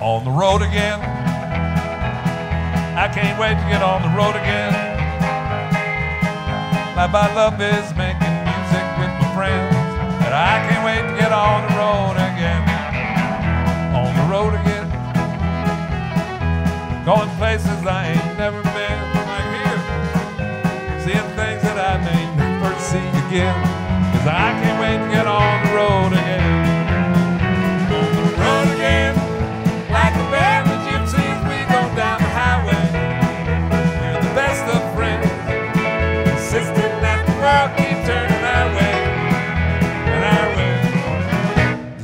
On the road again. I can't wait to get on the road again. My my love is making music with my friends. And I can't wait to get on the road again. On the road again. Going places I ain't never been. Like here. Seeing things that I may never see again. Cause I can't wait to get on the road again.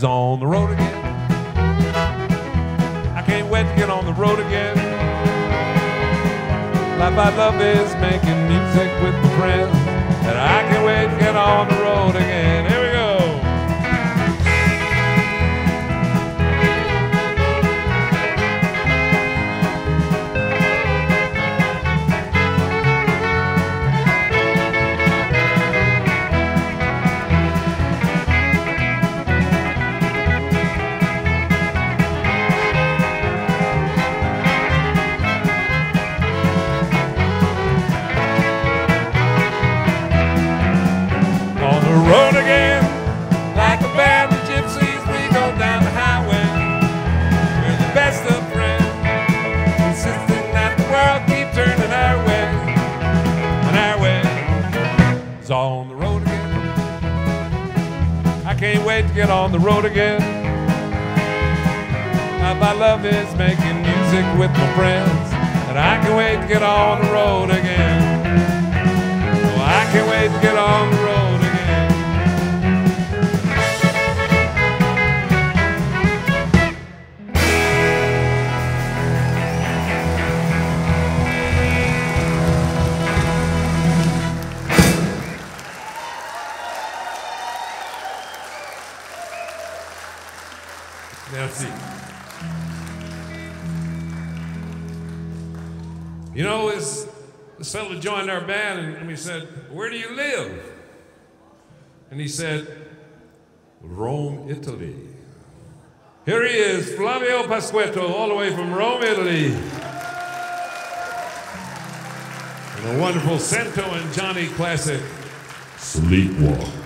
Is on the road again. I can't wait to get on the road again. Life I love is making music with my friends. And I can't wait to get on the road again. Road again. Like a band of gypsies, we go down the highway. We're the best of friends, insisting that the world keep turning our way. And our way is on the road again. I can't wait to get on the road again. My love is making music with my friends. And I can't wait to get on the road again. Oh, I can't wait to get on the road You know, this, this fellow joined our band and, and we said, Where do you live? And he said, Rome, Italy. Here he is, Flavio Pasquetto, all the way from Rome, Italy. And a wonderful Santo and Johnny classic, Sleepwalk.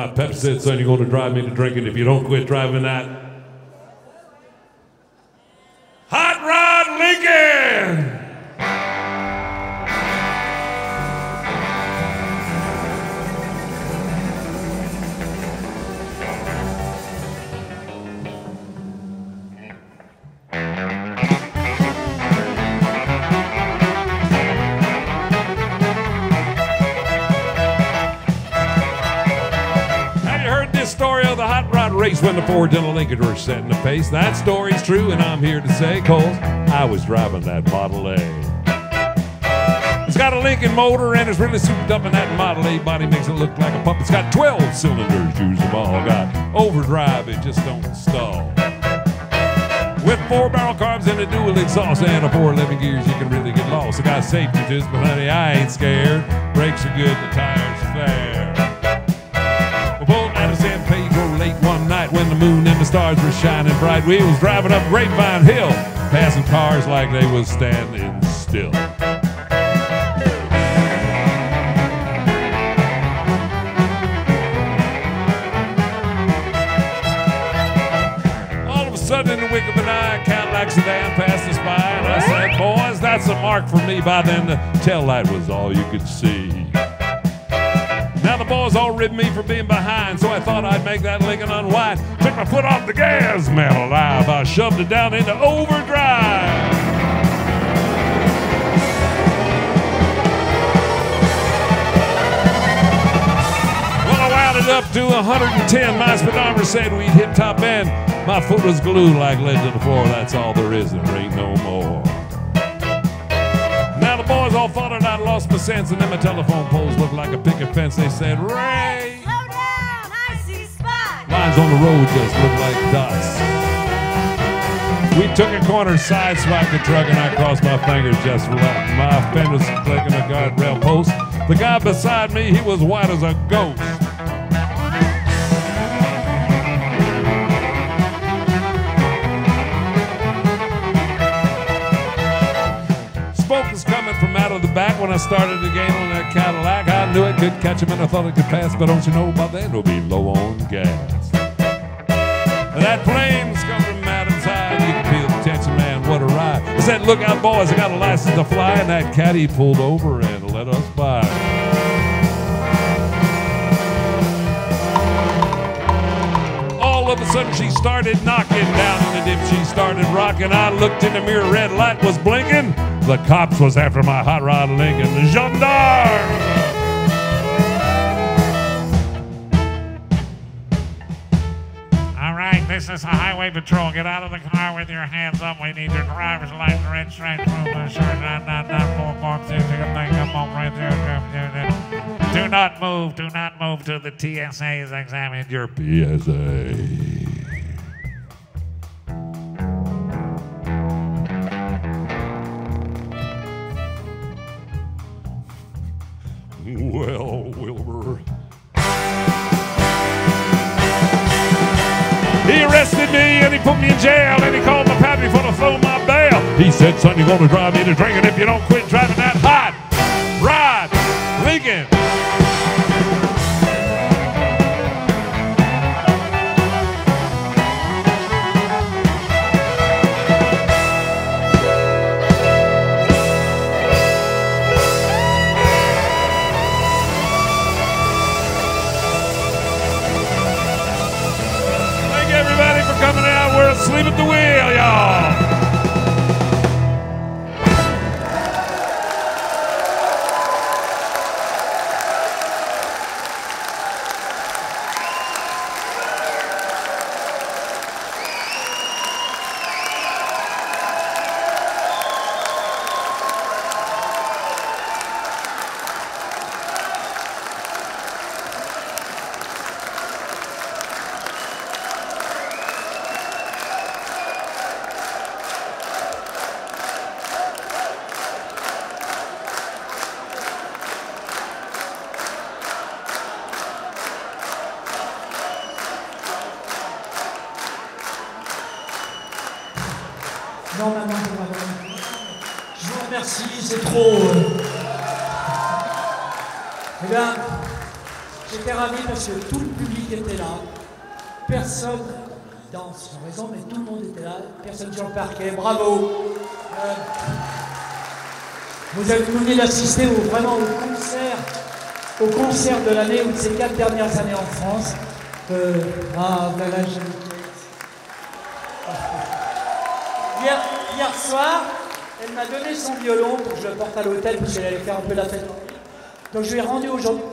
My pep said, son, you're going to drive me to drinking? If you don't quit driving that story of the hot rod race when the Ford the Lincoln were setting the pace? That story's true, and I'm here to say, cause I was driving that Model A. It's got a Lincoln motor and it's really souped up, and that Model A body makes it look like a pump. It's got 12 cylinders, use them all. Got overdrive, it just don't stall. With four barrel carbs and a dual exhaust and a 411 gears, you can really get lost. It got safety just, but honey, I ain't scared. Brakes are good, the tires are fair. Moon and the stars were shining bright. We was driving up Grapevine Hill, passing cars like they was standing still. All of a sudden, in the wink of an eye, Cadillac sedan passed us by, and I said, "Boys, that's a mark for me." By then, the tail light was all you could see. The boys all ribbed me for being behind, so I thought I'd make that Lincoln unwind. Took my foot off the gas, man alive. I shoved it down into overdrive. Well, I wound it up to 110. My speedometer said we'd hit top end. My foot was glued like lead to the floor. That's all there is. There ain't no more. Now the boys all thought I'd lost my sense, and then my telephone poles looked like a picket fence. They said, Ray, Slow down, I see spot. lines on the road just look like dots. We took a corner, sideswiped the truck, and I crossed my fingers just luck. My fenders clicking a guardrail post. The guy beside me, he was white as a ghost. When I started to gain on that Cadillac. I knew it could catch him and I thought it could pass, but don't you know by then we'll be low on gas. That plane's coming from Adam's side. You can feel the tension, man. What a ride. I said, look out, boys. I got a license to fly. And that caddy pulled over and let us by. All of a sudden, she started knocking down in the dip. She started rocking. I looked in the mirror. Red light was blinking. The cops was after my hot rod Lincoln. The. All right, this is the Highway Patrol. Get out of the car with your hands up. We need your driver's license, registration, proof, insurance, not, not, not, four. Do not move. Do not move till the TSA has examined your PSA. Jail and he called my pappy for to throw my bail. He said, son, you're gonna drive me to drinking if you don't quit driving que tout le public était là. Personne dans son raison, mais tout le monde était là. Personne sur le parquet. Bravo. Euh, vous avez venu d'assister au, vraiment au concert, au concert de l'année ou de ces quatre dernières années en France. Euh, ah, voilà, je... Hier, hier soir, elle m'a donné son violon pour que je le porte à l'hôtel parce qu'elle allait faire un peu la fête. Donc je lui ai rendu aujourd'hui.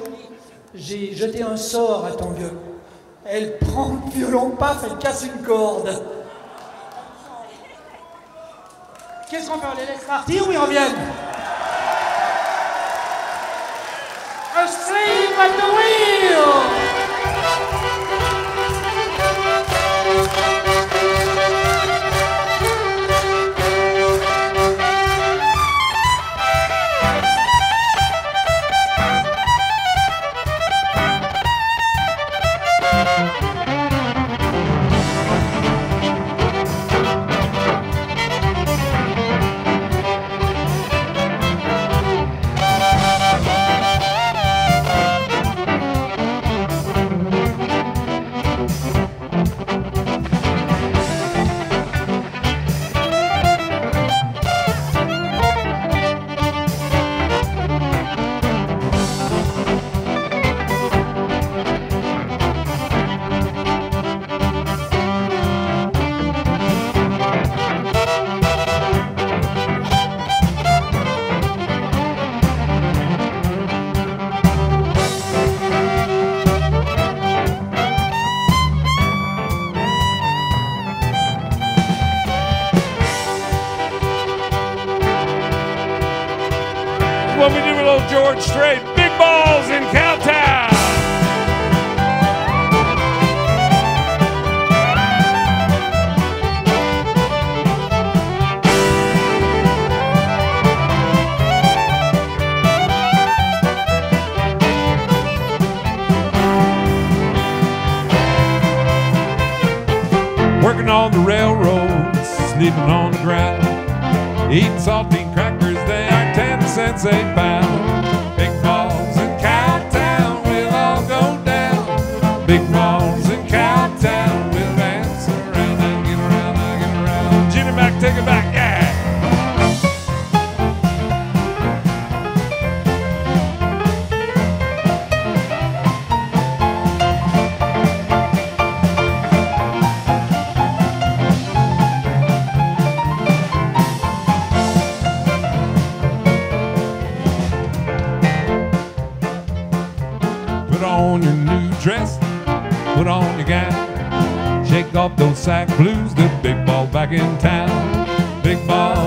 J'ai jeté un sort à ton violon. Elle prend le violon, paf, elle casse une corde. Qu'est-ce qu'on fait On les laisse partir ou ils reviennent? Asleep at the wheel Saltine crackers, they are 10 cents a pound. Those sack blues, the big ball back in town. Big balls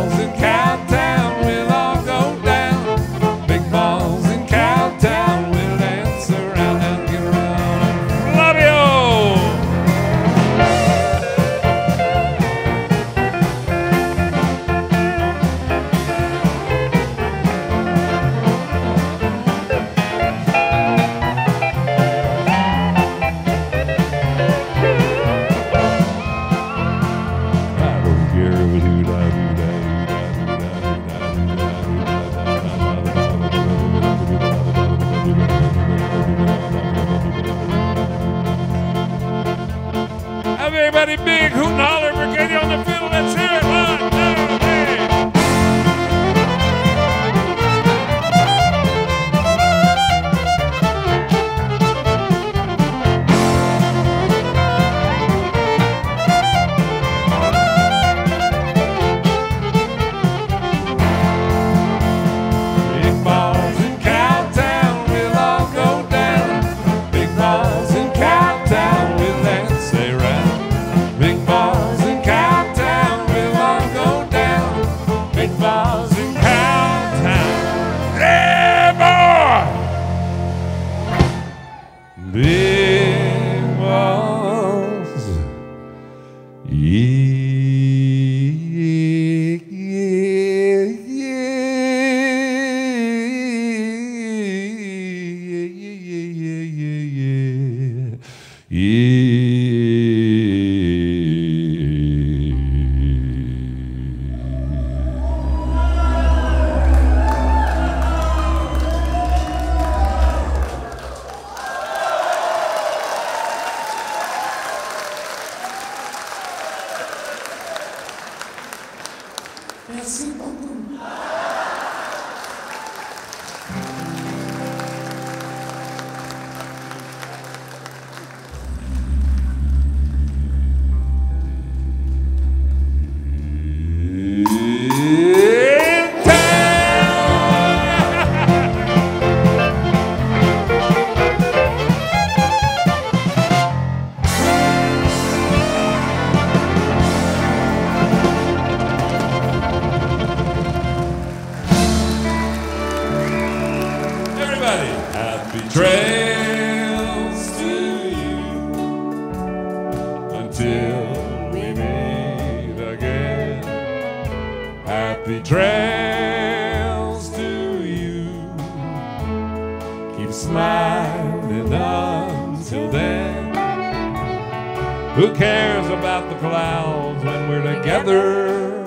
Who cares about the clouds when we're together?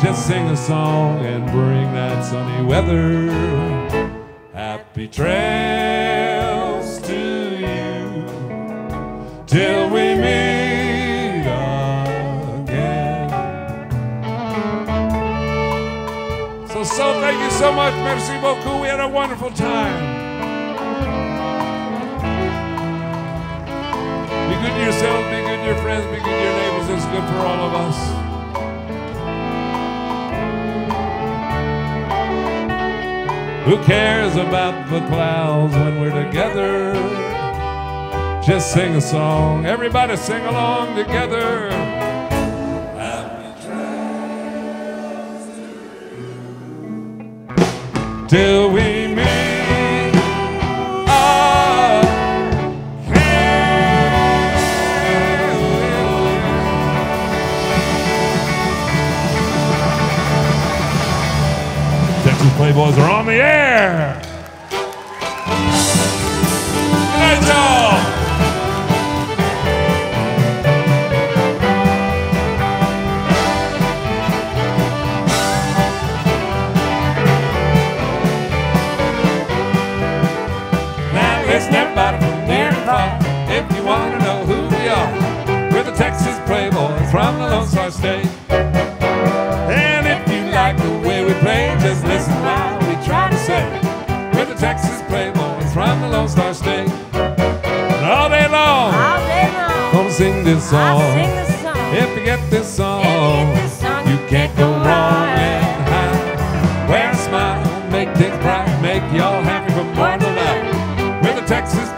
Just sing a song and bring that sunny weather. Happy trails to you till we meet again. So, so thank you so much. Merci beaucoup. We had a wonderful time. To be good to your friends, be good to your neighbors. It's good for all of us. Who cares about the clouds when we're together? Just sing a song. Everybody sing along together. Till we Texas Playboys are on the air. Listen, everybody from and far. If you want to know who we are, we're the Texas Playboys from the Lone Star this song. song. If you get this song, you get this song, you can't go wrong and high. Wear a smile, make things bright, make y'all happy from morning to night. We're the Texas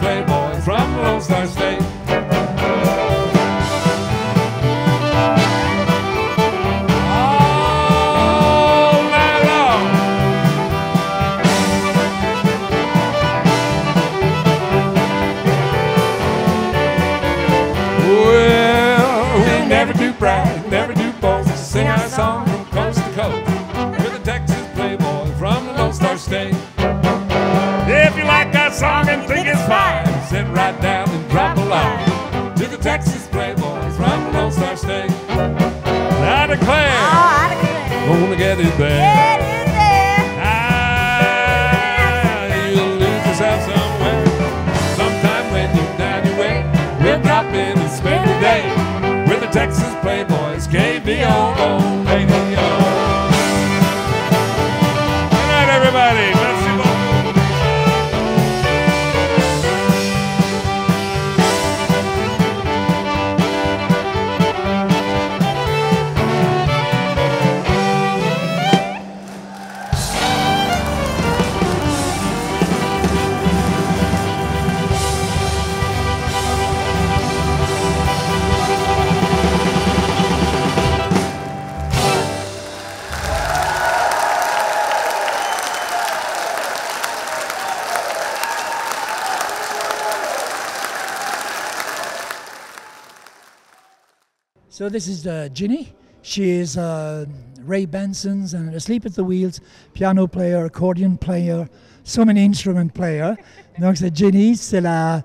So this is uh, Ginny. She is uh, Ray Benson's and Asleep at the Wheels piano player, accordion player, so many instrument player. Donc c'est Ginny, c'est la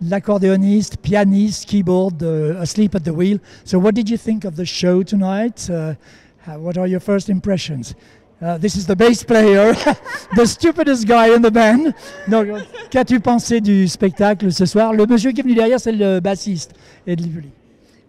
l'accordéoniste, pianiste, keyboard, uh, Asleep at the Wheel. So what did you think of the show tonight? Uh, what are your first impressions? Uh, this is the bass player, the stupidest guy in the band. Donc, qu'as-tu pensé du spectacle ce soir Le monsieur qui est venu derrière, c'est le bassiste. Ed Lively.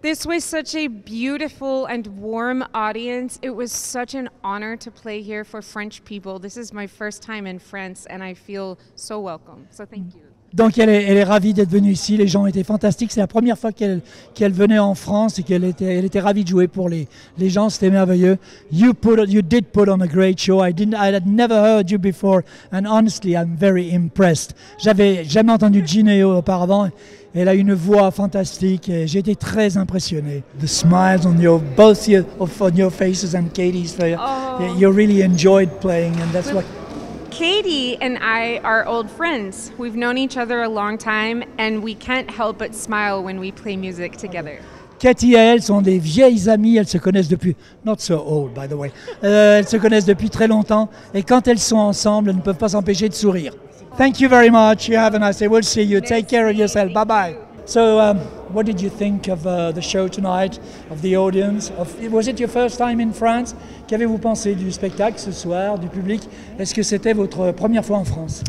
This was such a beautiful and warm audience. It was such an honor to play here for French people. This is my first time in France and I feel so welcome. So thank you. Donc elle est, elle est ravie d'être venue ici, les gens étaient fantastiques, c'est la première fois qu'elle qu'elle venait en France et qu'elle était, elle était ravie de jouer pour les, les gens, c'était merveilleux. You, put, you did put on a great show, I, didn't, I had never heard you before and honestly I'm very impressed. J'avais jamais entendu Gineo auparavant, elle a une voix fantastique et j'ai été très impressionné. The smiles on your, both your, on your faces and Katie's, face, Oh. you really enjoyed playing and that's what... Katie and I are old friends. We've known each other a long time and we can't help but smile when we play music together. Katie et elle sont des vieilles amies, elles se connaissent depuis, not so old by the way, Euh, elles se connaissent depuis très longtemps et quand elles sont ensemble, elles ne peuvent pas s'empêcher de sourire. Thank you very much. You have a nice day. We'll see you. Take care of yourself. Bye bye. So, um, what did you think of uh, the show tonight, of the audience? Of, was it your first time in France? Qu'avez-vous pensé du spectacle ce soir, du public? Est-ce que c'était votre première fois en France?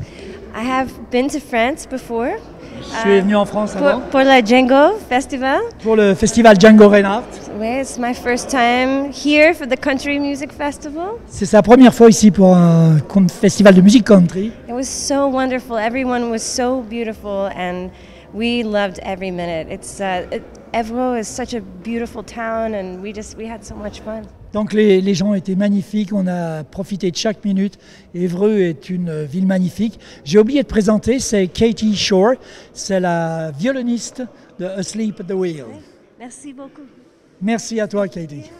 I have been to France before Je suis venu en France pour, avant? pour le Django Festival. pour le festival Django Reinhardt. Ouais, It's my first time here for the Country Music Festival. C'est sa première fois ici pour un festival de musique country. Was so wonderful. Everyone was so beautiful, and we loved every minute. It's uh, it, Évreux is such a beautiful town, and we just we had so much fun. Donc les, les gens étaient magnifiques, on a profité de chaque minute. Évreux est une ville magnifique. J'ai oublié de présenter, c'est Katie Shore, c'est la violoniste de Asleep at the Wheel. Merci beaucoup. Merci à toi Katie.